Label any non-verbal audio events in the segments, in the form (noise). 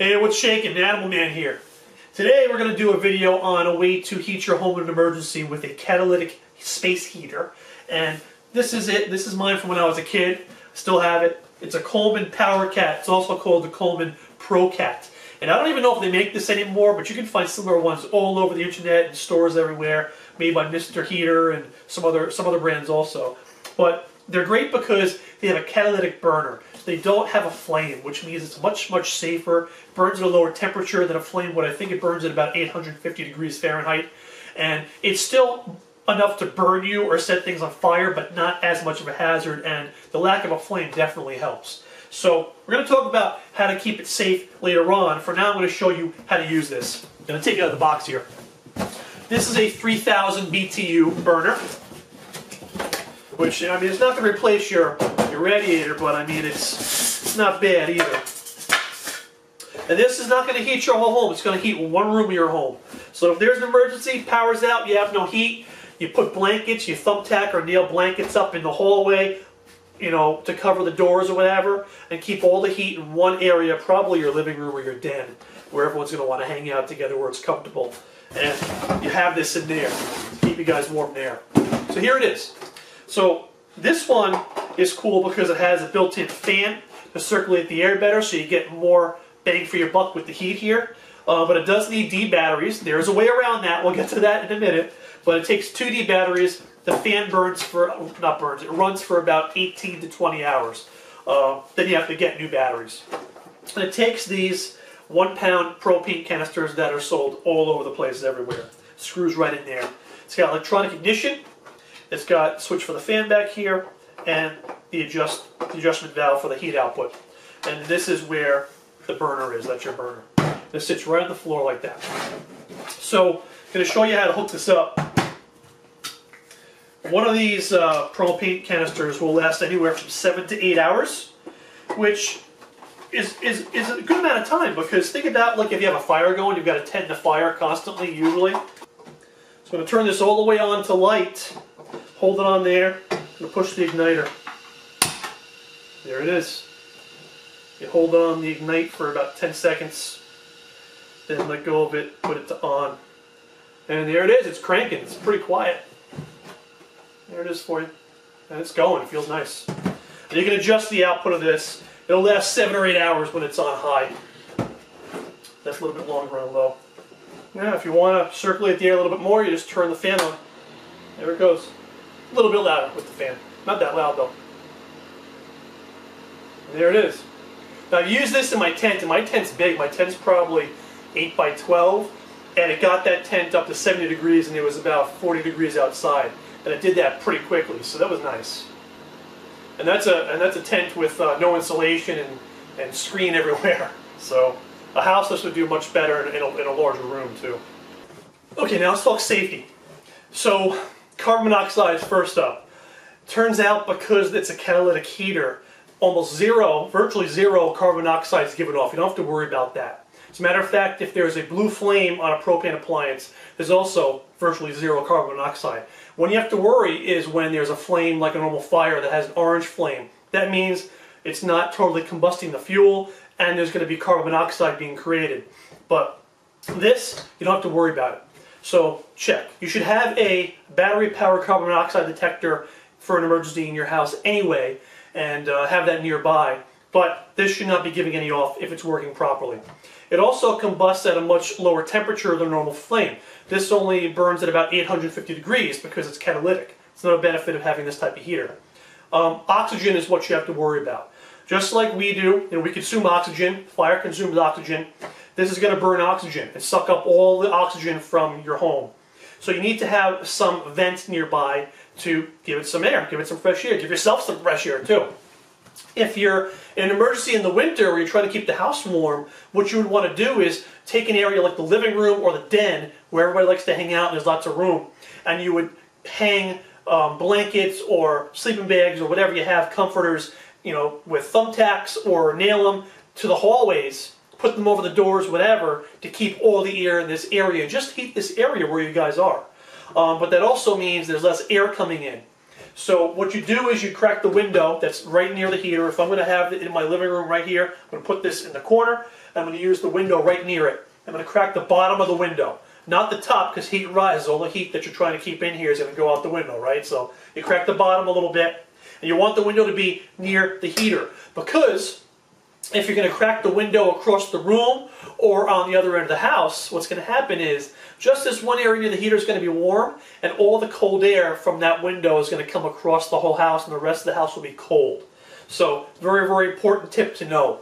Hey, what's shaking? Animal Man here. Today we're going to do a video on a way to heat your home in an emergency with a catalytic space heater. And this is it. This is mine from when I was a kid. Still have it. It's a Coleman Power Cat. It's also called the Coleman Pro Cat. And I don't even know if they make this anymore, but you can find similar ones all over the internet and stores everywhere, made by Mr. Heater and some other some other brands also. But they're great because they have a catalytic burner. They don't have a flame, which means it's much, much safer. Burns at a lower temperature than a flame What I think it burns at about 850 degrees Fahrenheit. And it's still enough to burn you or set things on fire, but not as much of a hazard, and the lack of a flame definitely helps. So we're going to talk about how to keep it safe later on. For now, I'm going to show you how to use this. I'm going to take it out of the box here. This is a 3000 BTU burner which, I mean, it's not going to replace your, your radiator, but I mean, it's, it's not bad either. And this is not going to heat your whole home. It's going to heat one room of your home. So if there's an emergency, power's out, you have no heat, you put blankets, you thumbtack or nail blankets up in the hallway, you know, to cover the doors or whatever, and keep all the heat in one area, probably your living room or your den, where everyone's going to want to hang out together where it's comfortable. And you have this in there to keep you guys warm there. So here it is. So this one is cool because it has a built-in fan to circulate the air better so you get more bang for your buck with the heat here. Uh, but it does need D batteries. There's a way around that. We'll get to that in a minute. But it takes two D batteries. The fan burns for, not burns, it runs for about 18 to 20 hours. Uh, then you have to get new batteries. And it takes these one pound propane canisters that are sold all over the place everywhere. Screws right in there. It's got electronic ignition, it's got switch for the fan back here and the adjust the adjustment valve for the heat output. And this is where the burner is. That's your burner. This sits right on the floor like that. So I'm going to show you how to hook this up. One of these uh, propane canisters will last anywhere from seven to eight hours, which is, is, is a good amount of time because think about like if you have a fire going, you've got to tend the fire constantly usually. So I'm going to turn this all the way on to light hold it on there and push the igniter. There it is. You hold on the ignite for about 10 seconds, then let go of it, put it to on. And there it is, it's cranking, it's pretty quiet. There it is for you. And it's going, it feels nice. And you can adjust the output of this. It'll last seven or eight hours when it's on high. That's a little bit longer on low. Now, if you want to circulate the air a little bit more, you just turn the fan on. There it goes. A little bit louder with the fan. Not that loud though. There it is. Now I've used this in my tent, and my tent's big. My tent's probably 8 by 12, and it got that tent up to 70 degrees, and it was about 40 degrees outside. And it did that pretty quickly, so that was nice. And that's a and that's a tent with uh, no insulation and, and screen (laughs) everywhere. So a house this would do much better in, a, in a larger room too. Okay, now let's talk safety. So Carbon monoxide is first up. Turns out because it's a catalytic heater, almost zero, virtually zero carbon monoxide is given off. You don't have to worry about that. As a matter of fact, if there's a blue flame on a propane appliance, there's also virtually zero carbon monoxide. When you have to worry is when there's a flame like a normal fire that has an orange flame. That means it's not totally combusting the fuel and there's going to be carbon monoxide being created. But this, you don't have to worry about it. So check. You should have a battery powered carbon monoxide detector for an emergency in your house anyway and uh, have that nearby. But this should not be giving any off if it's working properly. It also combusts at a much lower temperature than normal flame. This only burns at about 850 degrees because it's catalytic. It's not a benefit of having this type of heater. Um, oxygen is what you have to worry about. Just like we do, you know, we consume oxygen, fire consumes oxygen, this is going to burn oxygen and suck up all the oxygen from your home. So you need to have some vent nearby to give it some air, give it some fresh air, give yourself some fresh air too. If you're in an emergency in the winter where you're trying to keep the house warm, what you would want to do is take an area like the living room or the den where everybody likes to hang out and there's lots of room, and you would hang um, blankets or sleeping bags or whatever you have, comforters, you know, with thumbtacks or nail them to the hallways put them over the doors, whatever, to keep all the air in this area. Just heat this area where you guys are. Um, but that also means there's less air coming in. So what you do is you crack the window that's right near the heater. If I'm going to have it in my living room right here, I'm going to put this in the corner. I'm going to use the window right near it. I'm going to crack the bottom of the window. Not the top, because heat rises. All the heat that you're trying to keep in here is going to go out the window, right? So you crack the bottom a little bit. And you want the window to be near the heater. Because if you're going to crack the window across the room or on the other end of the house, what's going to happen is just this one area near the heater is going to be warm and all the cold air from that window is going to come across the whole house and the rest of the house will be cold. So very, very important tip to know.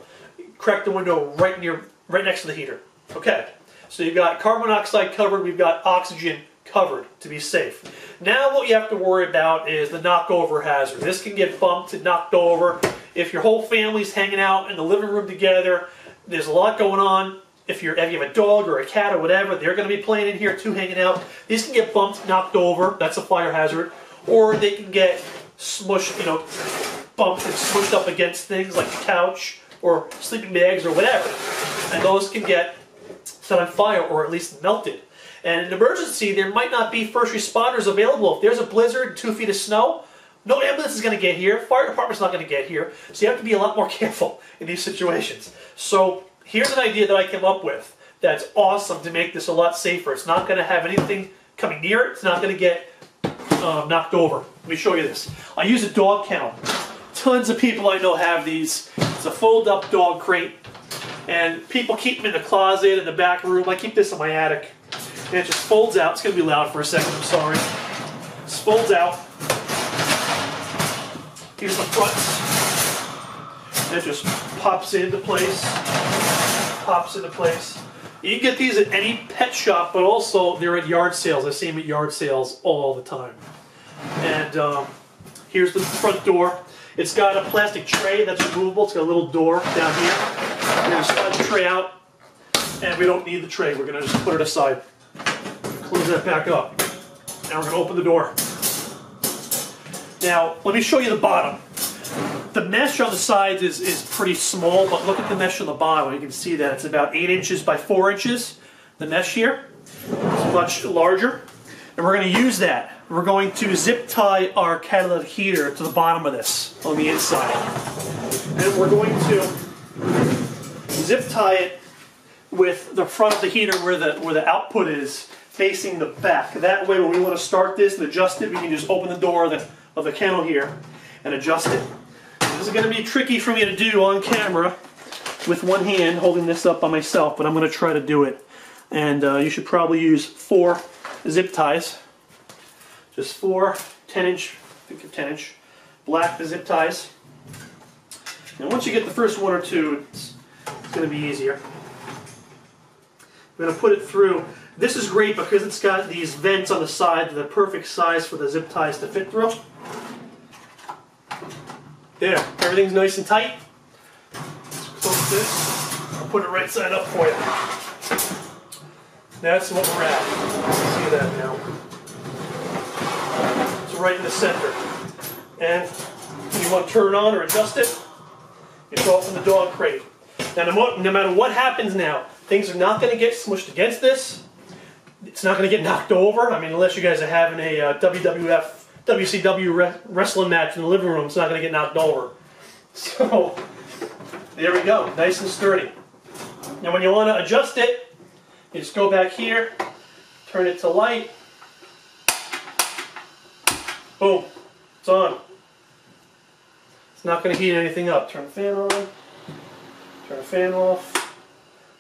Crack the window right near, right next to the heater. Okay, so you've got carbon monoxide covered, we've got oxygen covered to be safe. Now what you have to worry about is the knockover hazard. This can get bumped and knocked over. If your whole family's hanging out in the living room together, there's a lot going on. If, you're, if you have a dog or a cat or whatever, they're going to be playing in here too, hanging out. These can get bumped, knocked over. That's a fire hazard. Or they can get smushed, you know, bumped and smushed up against things like the couch or sleeping bags or whatever. And those can get set on fire or at least melted. And in an emergency, there might not be first responders available. If there's a blizzard, two feet of snow, no ambulance is going to get here. Fire department's not going to get here. So you have to be a lot more (laughs) careful in these situations. So here's an idea that I came up with that's awesome to make this a lot safer. It's not going to have anything coming near it. It's not going to get um, knocked over. Let me show you this. I use a dog kennel. Tons of people I know have these. It's a fold-up dog crate. And people keep them in the closet, in the back room. I keep this in my attic. And it just folds out. It's going to be loud for a second, I'm sorry. It folds out. Here's the front. It just pops into place. Pops into place. You can get these at any pet shop, but also they're at yard sales. I see them at yard sales all the time. And um, here's the front door. It's got a plastic tray that's removable. It's got a little door down here. We're going to slide the tray out, and we don't need the tray. We're going to just put it aside. Close that back up. Now we're going to open the door. Now, let me show you the bottom. The mesh on the sides is, is pretty small, but look at the mesh on the bottom. You can see that it's about 8 inches by 4 inches. The mesh here is much larger. And we're going to use that. We're going to zip tie our catalytic heater to the bottom of this on the inside. And we're going to zip tie it with the front of the heater where the, where the output is facing the back. That way when we want to start this and adjust it, we can just open the door of the kennel here and adjust it. This is going to be tricky for me to do on camera with one hand holding this up by myself, but I'm going to try to do it. And uh, you should probably use four zip ties. Just four 10 inch, I think of 10 inch, black zip ties. And once you get the first one or two, it's, it's going to be easier. I'm going to put it through. This is great because it's got these vents on the side the perfect size for the zip ties to fit through. There, everything's nice and tight. Let's close this. I'll put it right side up for you. That's what we're at. See that now. It's right in the center. And you want to turn on or adjust it, it's it from the dog crate. Now, no matter what happens now, things are not going to get smushed against this. It's not going to get knocked over. I mean, unless you guys are having a uh, WWF WCW re wrestling match in the living room. It's not going to get knocked over. So, there we go. Nice and sturdy. Now when you want to adjust it, you just go back here, turn it to light. Boom. It's on. It's not going to heat anything up. Turn the fan on. Turn the fan off.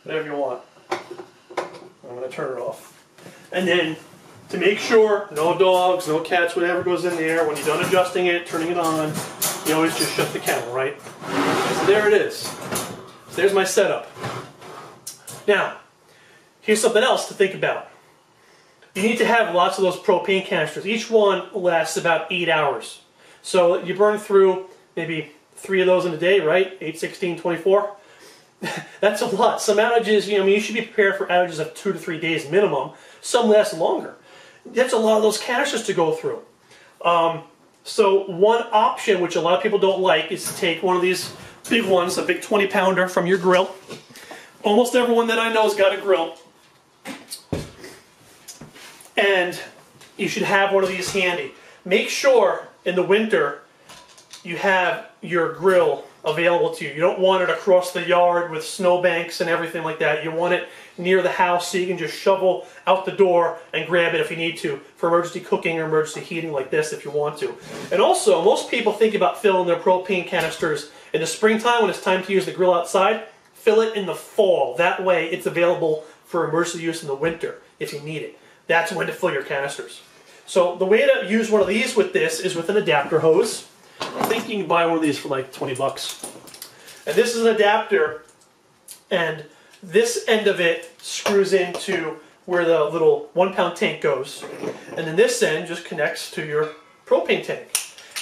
Whatever you want. I'm going to turn it off. And then to make sure no dogs, no cats, whatever goes in there, when you're done adjusting it, turning it on, you always just shut the kennel, right? So there it is. So there's my setup. Now, here's something else to think about. You need to have lots of those propane canisters. Each one lasts about eight hours. So you burn through maybe three of those in a day, right? 8, 16, 24. (laughs) That's a lot. Some outages, you know, I mean, you should be prepared for outages of two to three days minimum. Some last longer that's a lot of those canisters to go through. Um, so one option, which a lot of people don't like, is to take one of these big ones, a big 20 pounder from your grill. Almost everyone that I know has got a grill. And you should have one of these handy. Make sure in the winter, you have your grill available to you. You don't want it across the yard with snowbanks and everything like that. You want it near the house so you can just shovel out the door and grab it if you need to for emergency cooking or emergency heating like this if you want to. And also, most people think about filling their propane canisters in the springtime when it's time to use the grill outside. Fill it in the fall. That way it's available for emergency use in the winter if you need it. That's when to fill your canisters. So the way to use one of these with this is with an adapter hose. I think you can buy one of these for like 20 bucks. And this is an adapter, and this end of it screws into where the little one pound tank goes. And then this end just connects to your propane tank.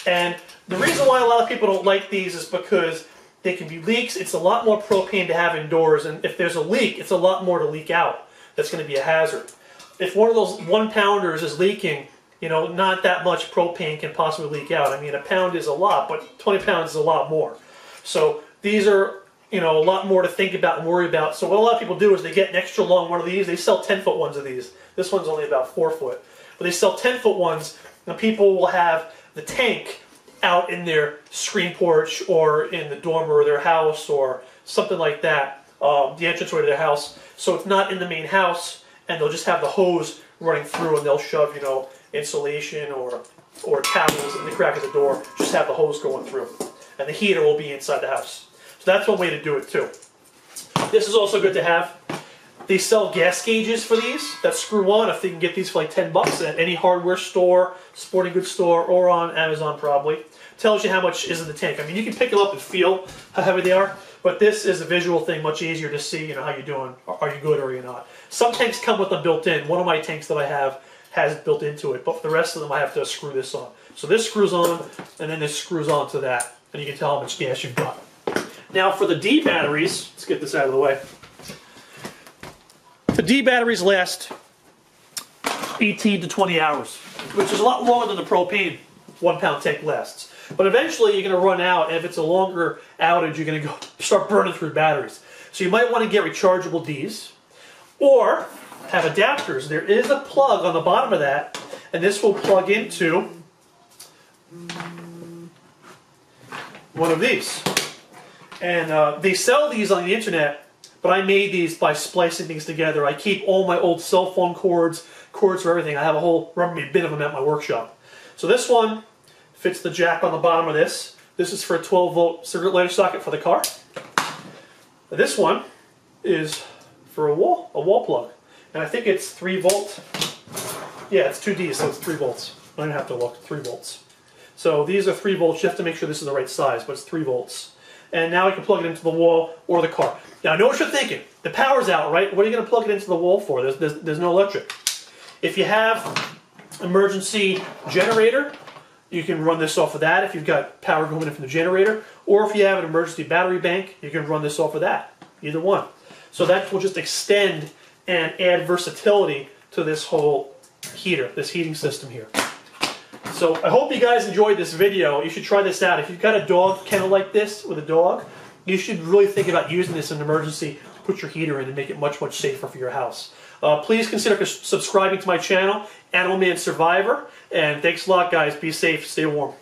And the reason why a lot of people don't like these is because they can be leaks. It's a lot more propane to have indoors, and if there's a leak, it's a lot more to leak out. That's going to be a hazard. If one of those one pounders is leaking, you know, not that much propane can possibly leak out. I mean, a pound is a lot, but 20 pounds is a lot more. So these are, you know, a lot more to think about and worry about. So what a lot of people do is they get an extra long one of these. They sell 10 foot ones of these. This one's only about four foot. But they sell 10 foot ones, and people will have the tank out in their screen porch or in the dormer of their house or something like that, um, the entranceway to their house. So it's not in the main house, and they'll just have the hose running through, and they'll shove, you know, insulation or or towels in the crack of the door. Just have the hose going through, and the heater will be inside the house. So that's one way to do it too. This is also good to have. They sell gas gauges for these that screw on if they can get these for like 10 bucks at any hardware store, sporting goods store, or on Amazon probably. Tells you how much is in the tank. I mean, you can pick them up and feel how heavy they are, but this is a visual thing, much easier to see, you know, how you're doing. Are you good or are you not? Some tanks come with them built in. One of my tanks that I have has it built into it, but the rest of them I have to screw this on. So this screws on, and then this screws on to that, and you can tell how much gas you've got. Now for the D batteries, let's get this out of the way. The D batteries last 18 to 20 hours, which is a lot longer than the propane one pound tank lasts. But eventually you're going to run out, and if it's a longer outage, you're going to go (laughs) start burning through batteries. So you might want to get rechargeable Ds, or have adapters. There is a plug on the bottom of that, and this will plug into one of these. And uh, they sell these on the internet, but I made these by splicing things together. I keep all my old cell phone cords, cords for everything. I have a whole Rubbermaid bin of them at my workshop. So this one fits the jack on the bottom of this. This is for a 12 volt cigarette lighter socket for the car. This one is for a wall, a wall plug. And I think it's 3 volt. Yeah, it's 2D, so it's 3 volts. I don't have to look, 3 volts. So these are 3 volts. You have to make sure this is the right size, but it's 3 volts. And now I can plug it into the wall or the car. Now I know what you're thinking. The power's out, right? What are you going to plug it into the wall for? There's, there's, there's no electric. If you have emergency generator, you can run this off of that if you've got power going in from the generator. Or if you have an emergency battery bank, you can run this off of that. Either one. So that will just extend and add versatility to this whole heater, this heating system here. So I hope you guys enjoyed this video. You should try this out. If you've got a dog kennel like this with a dog, you should really think about using this in an emergency. Put your heater in and make it much, much safer for your house. Uh, please consider subscribing to my channel, Animal Man Survivor. And thanks a lot, guys. Be safe. Stay warm.